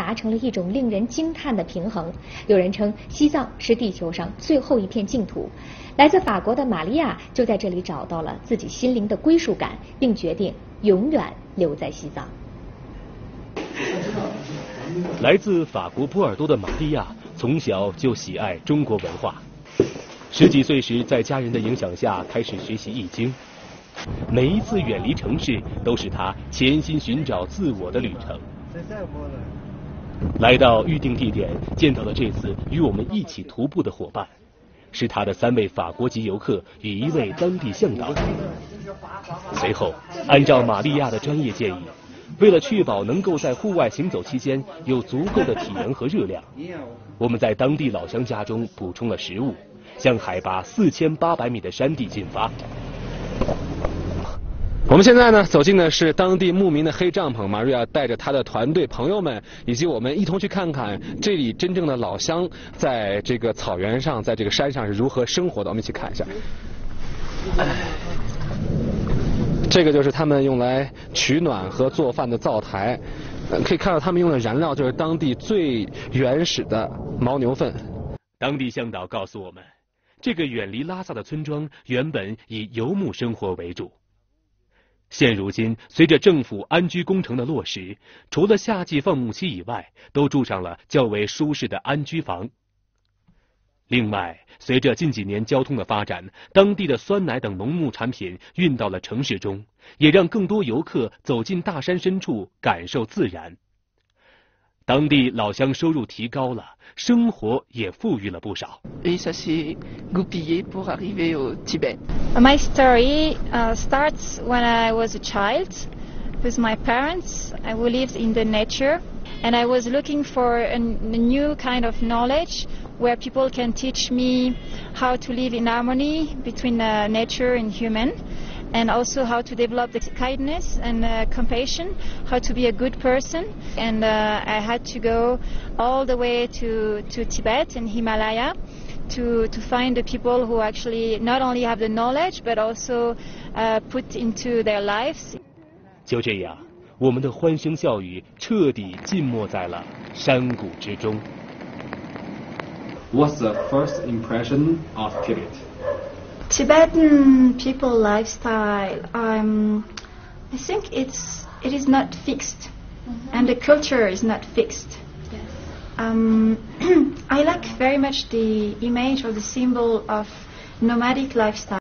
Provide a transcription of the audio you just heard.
达成了一种令人惊叹的平衡。有人称西藏是地球上最后一片净土。来自法国的玛利亚就在这里找到了自己心灵的归属感，并决定永远留在西藏。来自法国波尔多的玛利亚从小就喜爱中国文化，十几岁时在家人的影响下开始学习易经。每一次远离城市，都是他潜心寻找自我的旅程。来到预定地点，见到了这次与我们一起徒步的伙伴，是他的三位法国籍游客与一位当地向导。随后，按照玛利亚的专业建议，为了确保能够在户外行走期间有足够的体能和热量，我们在当地老乡家中补充了食物，向海拔四千八百米的山地进发。我们现在呢，走进的是当地牧民的黑帐篷。玛瑞亚带着他的团队朋友们，以及我们一同去看看这里真正的老乡，在这个草原上，在这个山上是如何生活的。我们一起看一下。这个就是他们用来取暖和做饭的灶台，可以看到他们用的燃料就是当地最原始的牦牛粪。当地向导告诉我们，这个远离拉萨的村庄原本以游牧生活为主。现如今，随着政府安居工程的落实，除了夏季放牧期以外，都住上了较为舒适的安居房。另外，随着近几年交通的发展，当地的酸奶等农牧产品运到了城市中，也让更多游客走进大山深处，感受自然。当地老乡收入提高了，生活也富裕了不少。Et ça s'est goupillé pour arriver au Tibet. My story uh, starts when I was a child with my parents. I lived in the nature, and I was looking for a, a new kind of knowledge where people can teach me how to live in harmony between uh, nature and human and also how to develop the kindness and uh, compassion, how to be a good person. And uh, I had to go all the way to, to Tibet and Himalaya to, to find the people who actually not only have the knowledge but also uh, put into their lives. 就这样，我们的欢声笑语彻底浸没在了山谷之中。What's the first impression of Tibet? Tibetan people lifestyle, um, I think it's it is not fixed, and the culture is not fixed. Um, I like very much the image or the symbol of nomadic lifestyle.